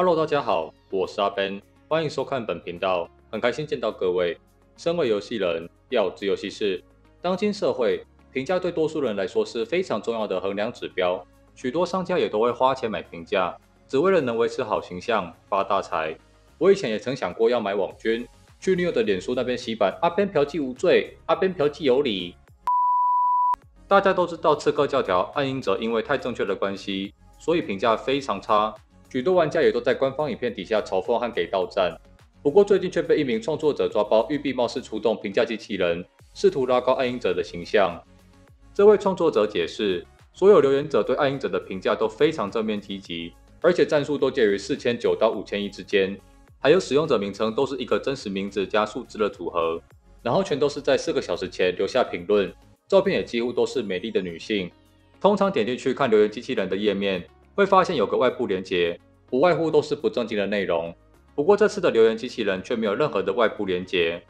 Hello，大家好，我是阿 Ben，欢迎收看本频道，很开心见到各位。身为游戏人，要知游戏事。当今社会，评价对多数人来说是非常重要的衡量指标，许多商家也都会花钱买评价，只为了能维持好形象、发大财。我以前也曾想过要买网军，去女友的脸书那边洗版，阿 Ben 嫖妓无罪，阿 Ben 嫖妓有理。大家都知道，刺客教条暗影者因为太正确的关系，所以评价非常差。许多玩家也都在官方影片底下嘲讽和给到赞，不过最近却被一名创作者抓包，玉璧貌似出动评价机器人，试图拉高暗影者的形象。这位创作者解释，所有留言者对暗影者的评价都非常正面积极，而且战术都介于四千九到五千一之间，还有使用者名称都是一个真实名字加数字的组合，然后全都是在四个小时前留下评论，照片也几乎都是美丽的女性。通常点进去看留言机器人的页面。会发现有个外部连接，不外乎都是不正经的内容。不过这次的留言机器人却没有任何的外部连接。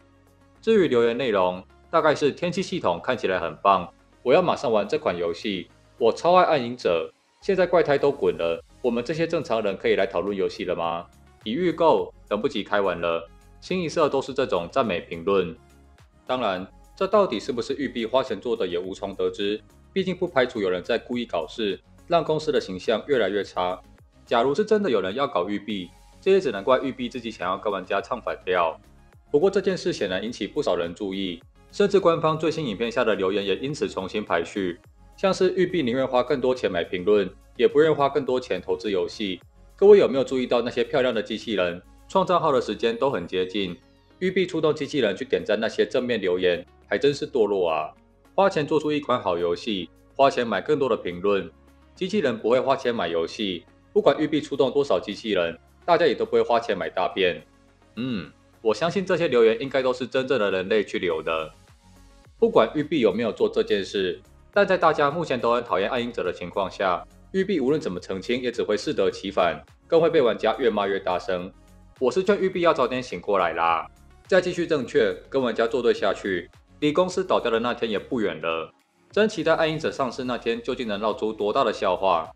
至于留言内容，大概是天气系统看起来很棒，我要马上玩这款游戏，我超爱暗影者。现在怪胎都滚了，我们这些正常人可以来讨论游戏了吗？已预购，等不及开玩了。清一色都是这种赞美评论。当然，这到底是不是玉璧花钱做的也无从得知，毕竟不排除有人在故意搞事。让公司的形象越来越差。假如是真的有人要搞玉碧，这也只能怪玉碧自己想要跟玩家唱反调。不过这件事显然引起不少人注意，甚至官方最新影片下的留言也因此重新排序。像是玉碧宁愿花更多钱买评论，也不愿花更多钱投资游戏。各位有没有注意到那些漂亮的机器人创账号的时间都很接近？玉碧出动机器人去点赞那些正面留言，还真是堕落啊！花钱做出一款好游戏，花钱买更多的评论。机器人不会花钱买游戏，不管玉碧出动多少机器人，大家也都不会花钱买大便。嗯，我相信这些留言应该都是真正的人类去留的。不管玉碧有没有做这件事，但在大家目前都很讨厌暗影者的情况下，玉碧无论怎么澄清，也只会适得其反，更会被玩家越骂越大声。我是劝玉碧要早点醒过来啦，再继续正确跟玩家作对下去，离公司倒掉的那天也不远了。真期待暗影者上市那天究竟能闹出多大的笑话！